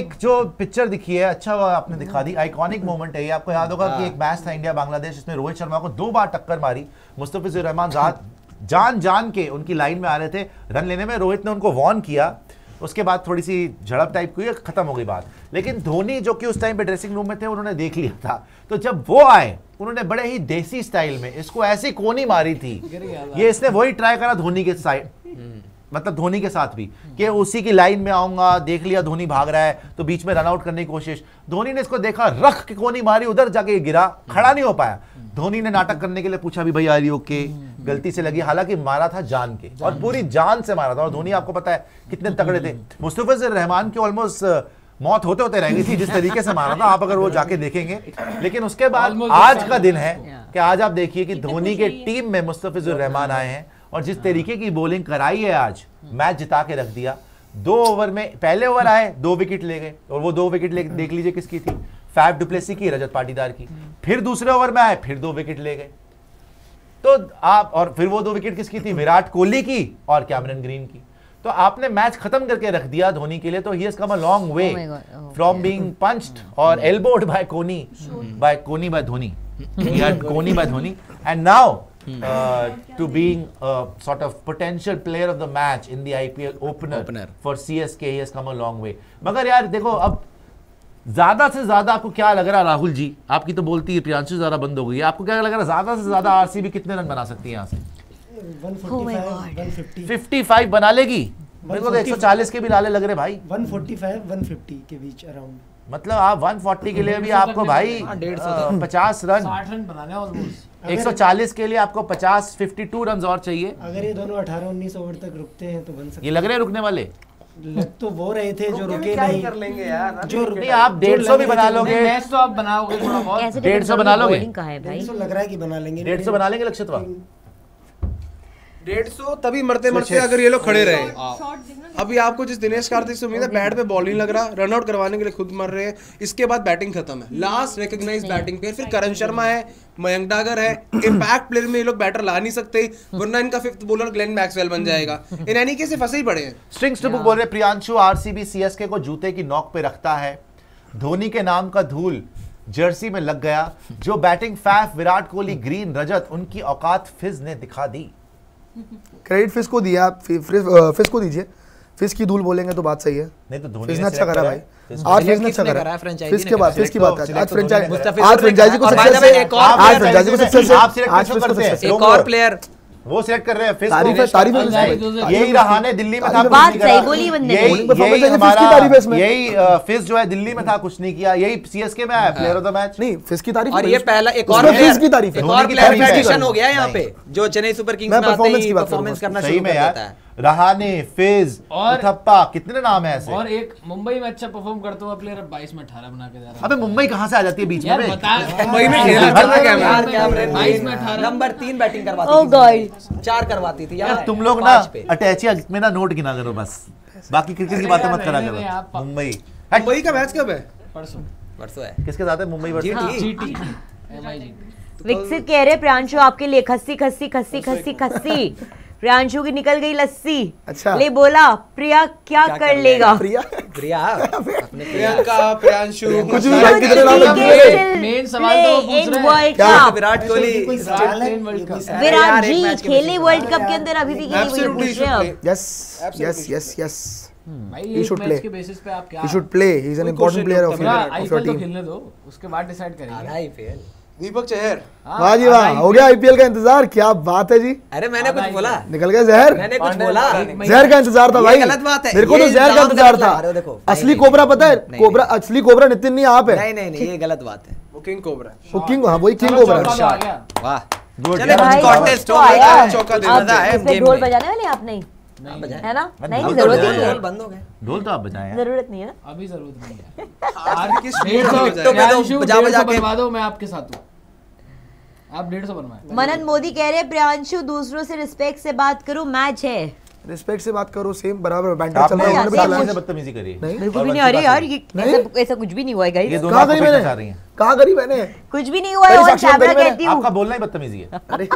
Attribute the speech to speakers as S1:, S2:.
S1: एक जो पिक्चर दिखी है अच्छा हुआ आपने दिखा दी आइकॉनिक मोमेंट है। ये आपको याद होगा कि एक मैच था इंडिया बांग्लादेश इसमें रोहित शर्मा को दो बार टक्कर मारी। मुस्तफिजुर रहमान जात जान जान के उनकी लाइन में आ रहे थे। रन लेने में रोहित ने उनको वॉर्न किया। उसके बाद थोड़ी सी झड़प टाइप की खत्म हो गई बात। लेकिन धोनी जो कि उस टाइम पे ड्रेसिंग रूम में थे उन्होंने देख लिया था। तो जब वो आए उन्होंने बड़े ही देसी स्टाइल में इसको ऐसी कोनी मारी थी। ये इसने वही ट्राई करा धोनी के साइड मतलब धोनी के साथ भी कि उसी की लाइन में आऊँगा देख लिया धोनी भाग रहा है तो बीच में रनआउट करने की कोशिश। धोनी ने इसको देखा रख के कोनी मारी उधर जाके गिरा खड़ा नहीं हो पाया। धोनी ने नाटक करने के लिए पूछा भी भाई आरी ओके गलती से लगी हालाँकि मारा था जान के जान और पूरी जान से मारा था और धोनी आपको पता है कितने तगड़े थे। मुस्तफिजुर रहमान के ऑलमोस्ट मौत होते होते रह गई थी जिस तरीके से मारा था आप अगर वो जाके देखेंगे। लेकिन उसके बाद आज का दिन है कि आज आप देखिए कि धोनी के। टीम में मुस्तफिजुर रहमान आए हैं। और जिस तरीके की बॉलिंग कराई है आज मैच जिता के रख दिया। दो ओवर में पहले ओवर आए दो विकेट ले गए और वो दो विकेट ले देख लीजिए किसकी थी फैफ डुप्लेसी की रजत पाटीदार की। फिर दूसरे ओवर में आए फिर दो विकेट ले गए। तो आप और फिर वो दो विकेट किसकी थी विराट कोहली की और कैमरन ग्रीन की। तो आपने मैच खत्म करके रख दिया धोनी के लिए तो he has come a long way from being punched और elbowed by Coney by Coney by Dhoni Coney by Dhoni and now uh, to being a sort of potential player of the match in the IPL opener,
S2: Opener.
S1: for CSK he has come a long way. मगर यार देखो अब ज़्यादा से ज़्यादा आपको क्या लग रहा है राहुल जी? आपकी तो बोलती है प्रियांशु ज़्यादा बंद हो गई है। आपको क्या लग रहा है ज़्यादा से ज़्यादा आरसीबी कितने रन बना सकती है यहाँ से?
S3: 145 150
S1: 55 बना लेगी? मेरे को तो 140 के भी लाले लग रहे भाई।
S3: 145 150 के बीच अराउंड
S1: मतलब आप 140 के लिए भी आपको भाई
S2: हाँ, 150
S1: रन।
S4: साठ रन बनाने ऑलमोस्ट
S1: 140 के लिए आपको 50 52 रन और चाहिए।
S3: अगर ये दोनों 18 19 ओवर तक रुकते हैं तो बन सकते
S1: ये लग रहे हैं रुकने वाले?
S3: लग तो वो रहे थे जो रुके नहीं।
S2: कर लेंगे यार
S3: जो
S1: रुके आप डेढ़ सौ भी बना लोगे।
S4: मैच तो आप बनाओगे थोड़ा बहुत।
S1: डेढ़ सौ बना लोगे?
S5: है
S3: लग रहा है कि बना लेंगे।
S1: डेढ़ सौ बना लेंगे लक्षित
S2: डेढ़ सौ तभी मरते मरते अगर ये लोग खड़े रहे।
S5: हाँ।
S2: अभी आपको जिस दिनेश कार्तिक से उम्मीद है बैट पे बॉल नहीं लग रहा रन आउट करवाने के लिए खुद मर रहे हैं। इसके बाद बैटिंग खत्म है। लास्ट रिकॉग्नाइज बैटिंग पे। फिर करण शर्मा है मयंक डागर है। इम्पैक्ट प्लेयर में ये लोग बैटर ला नहीं सकते वरना इनका फिफ्थ बॉलर ग्लेन मैक्सवेल बन जाएगा। इन एनी केस फंसे ही पड़े हैं।
S1: स्ट्रिंग्स टू बुक बोल रहे प्रियांशु आरसीबी सीएसके को जूते की नोक पे रखता है। धोनी के नाम का धूल जर्सी में लग गया। जो batting Faf Virat Kohli Green Rajat उनकी औकात फिज ने दिखा दी।
S6: क्रेडिट फिस को दिया आप फिस को दीजिए फिस की धूल बोलेंगे तो बात सही है
S1: नहीं तो धोनी ने
S6: अच्छा करा भाई।
S1: फिस
S6: आज फ़िश ने अच्छा करा
S2: फ़िश है?
S6: के बाद
S2: फ़िश है।
S6: फिस की बात है आज फ्रेंचाइजी। आज फ्रेंचाइजी को सक्सेस आज फ्रेंचाइजी को सक्सेस
S1: आप?
S6: सक्सेस
S2: एक और। प्लेयर
S1: वो सिलेक्ट कर रहे हैं फिस
S6: तारीफ़ है तारीफ़ है
S1: यही रहाने दिल्ली में था
S5: बात सही बोली बंदे
S1: यही
S6: Bowling
S1: यही
S6: फिस तारीफ़ है इसमें।
S1: यही फिस जो है दिल्ली में था कुछ नहीं किया। यही सीएसके में आया प्लेयर ऑफ़ द मैच
S6: नहीं फिस की तारीफ़
S2: और ये पहला एक और
S6: फिस की तारीफ़ है।
S2: और
S1: की
S2: प्लेयर
S1: तारीफ़ है।
S2: गया यहाँ पे जो चेन्नई सुपर किंग्स
S6: में
S2: आते ही
S6: की
S2: परफॉर्मेंस करना शुरू कर देता है।
S1: रहाने फिज
S4: और-
S1: उथप्पा कितने नाम है ऐसे?
S4: और एक मुंबई में अच्छा परफॉर्म करता हुआ प्लेयर अब 22 में 18 बना के जा रहा है।
S1: अबे मुंबई कहाँ से आ जाती है बीच में
S4: यार
S1: बे?
S4: बता
S2: मुंबई में खेला
S4: यार,
S2: क्या है?
S4: 22 में 18
S2: नंबर तीन बैटिंग करवाती
S5: Oh
S2: थी. चार करवाती थी
S1: यार। तुम लोग ना अटैची में ना नोट गिना करो बस। बाकी क्रिकेट की बातें मत करा। करो। मुंबई।
S2: मुंबई का मैच कब है?
S4: परसों।
S2: परसों है।
S1: किसके साथ है? मुंबई वर्सेस
S4: एमआई
S5: विकसित कह रहे प्रियांशु आपके लिए खस्सी खस्सी खस्सी खस्सी खस्सी। प्रियांशु की निकल गई लस्सी।
S6: अच्छा।
S5: ले बोला प्रिया क्या,
S2: क्या
S5: कर
S2: कर
S5: लेगा?
S6: प्रिया?
S2: प्रिया? अपने प्रियंका प्रियांशु
S6: कुछ भी भाई कितने नाम
S4: Main-
S6: रखे
S4: सवाल तो पूछ रहे हैं।
S6: क्या?
S2: विराट कोहली
S4: विराट
S5: जी खेले वर्ल्ड कप के अंदर अभी भी खेले पूछ रहे हैं.
S6: यस यस यस यस
S4: भाई
S6: He
S4: एक
S6: should
S4: मैच
S6: play.
S4: के बेसिस पे आप क्या
S6: he should play he is an important player of. Your of
S4: IPL तो
S6: टीम
S4: खेलने दो उसके बाद डिसाइड करेंगे।
S2: आईपीएल दीपक चहर।
S4: हाँ,
S6: वाह जी वाह हो गया आईपीएल का इंतज़ार क्या बात है जी।
S2: अरे मैंने कुछ बोला।
S6: निकल गया जहर?
S2: मैंने कुछ बोला।
S6: जहर का इंतज़ार था भाई।
S2: गलत बात है।
S6: मेरे को तो जहर का इंतज़ार था। असली कोबरा पता है? कोबरा असली कोबरा नितिन नहीं आप है
S2: नहीं नहीं नहीं ये गलत बात है। वो किंग कोबरा।
S6: वो किंग हाँ वही किंग कोबरा।
S2: वाह।
S1: Good.
S2: चले कुछ कॉन्टेस्ट हो गया। चौका देना
S5: अब
S2: था है गेम
S5: ढोल
S2: में।
S5: बजाने वाले आप नहीं। है ना? नहीं
S1: तो
S5: ज़रूरत नहीं है।
S2: बंद हो गए
S1: ढोल तो आप बजाए हैं।
S5: ज़रूरत नहीं है ना?
S4: अभी ज़रूरत नहीं है। आज
S2: किस
S4: डेढ़ सौ
S2: तो बजा बजा के
S4: बनवा मैं आपके साथ हूँ। आप डेढ़ सौ बनवाए।
S5: मनन मोदी कह रहे हैं प्रियांशु दूसरों से रिस्पेक्ट से बात करो मैच है।
S6: रिस्पेक्ट से बात करो सेम बराबर। बैंटर चल रहा है उन्होंने
S1: बदतमीजी करी है।
S6: नहीं।
S5: बिल्कुल
S1: और
S5: भी नहीं अरे यार ये ऐसा ऐसा कुछ भी नहीं हुआ है गाइस
S6: कहाँ करी मैंने?
S1: हैं।
S6: कहाँ करी मैंने?
S5: कुछ भी नहीं हुआ है और कैमरा कहती हूँ।
S1: आपका बोलना ही बदतमीजी है।
S6: अरे